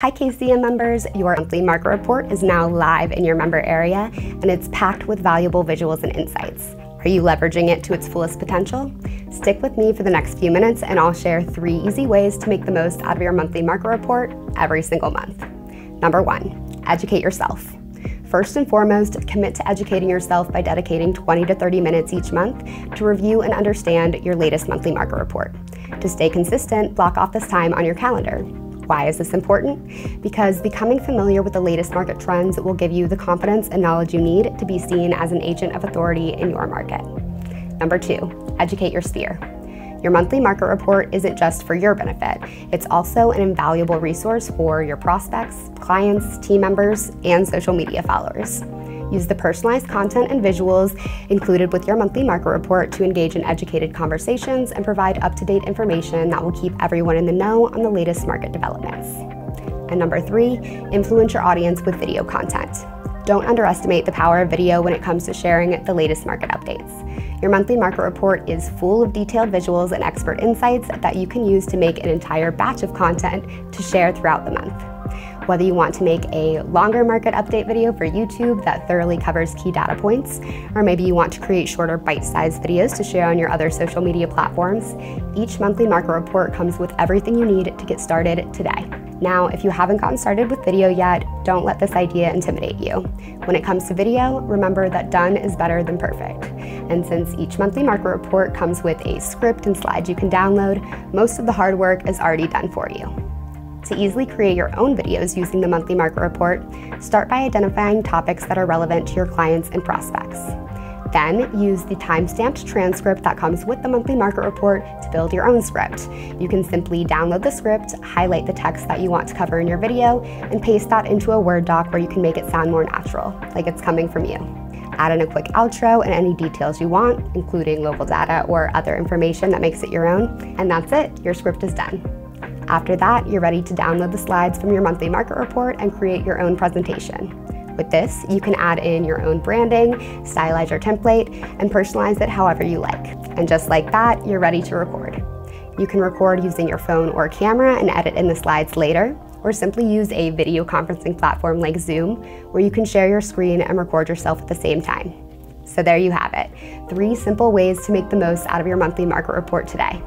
Hi KCM members, your monthly market report is now live in your member area and it's packed with valuable visuals and insights. Are you leveraging it to its fullest potential? Stick with me for the next few minutes and I'll share three easy ways to make the most out of your monthly market report every single month. Number one, educate yourself. First and foremost, commit to educating yourself by dedicating 20 to 30 minutes each month to review and understand your latest monthly market report. To stay consistent, block off this time on your calendar. Why is this important? Because becoming familiar with the latest market trends will give you the confidence and knowledge you need to be seen as an agent of authority in your market. Number two, educate your sphere. Your monthly market report isn't just for your benefit, it's also an invaluable resource for your prospects, clients, team members, and social media followers. Use the personalized content and visuals included with your monthly market report to engage in educated conversations and provide up-to-date information that will keep everyone in the know on the latest market developments. And number three, influence your audience with video content. Don't underestimate the power of video when it comes to sharing the latest market updates. Your monthly market report is full of detailed visuals and expert insights that you can use to make an entire batch of content to share throughout the month. Whether you want to make a longer market update video for YouTube that thoroughly covers key data points, or maybe you want to create shorter bite-sized videos to share on your other social media platforms, each monthly market report comes with everything you need to get started today. Now, if you haven't gotten started with video yet, don't let this idea intimidate you. When it comes to video, remember that done is better than perfect. And since each monthly market report comes with a script and slides you can download, most of the hard work is already done for you. To easily create your own videos using the monthly market report, start by identifying topics that are relevant to your clients and prospects. Then use the time-stamped transcript that comes with the monthly market report to build your own script. You can simply download the script, highlight the text that you want to cover in your video, and paste that into a Word doc where you can make it sound more natural, like it's coming from you. Add in a quick outro and any details you want, including local data or other information that makes it your own, and that's it, your script is done. After that, you're ready to download the slides from your monthly market report and create your own presentation. With this, you can add in your own branding, stylize your template, and personalize it however you like. And just like that, you're ready to record. You can record using your phone or camera and edit in the slides later, or simply use a video conferencing platform like Zoom, where you can share your screen and record yourself at the same time. So there you have it, three simple ways to make the most out of your monthly market report today.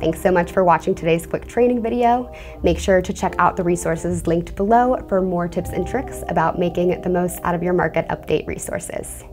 Thanks so much for watching today's quick training video. Make sure to check out the resources linked below for more tips and tricks about making the most out of your market update resources.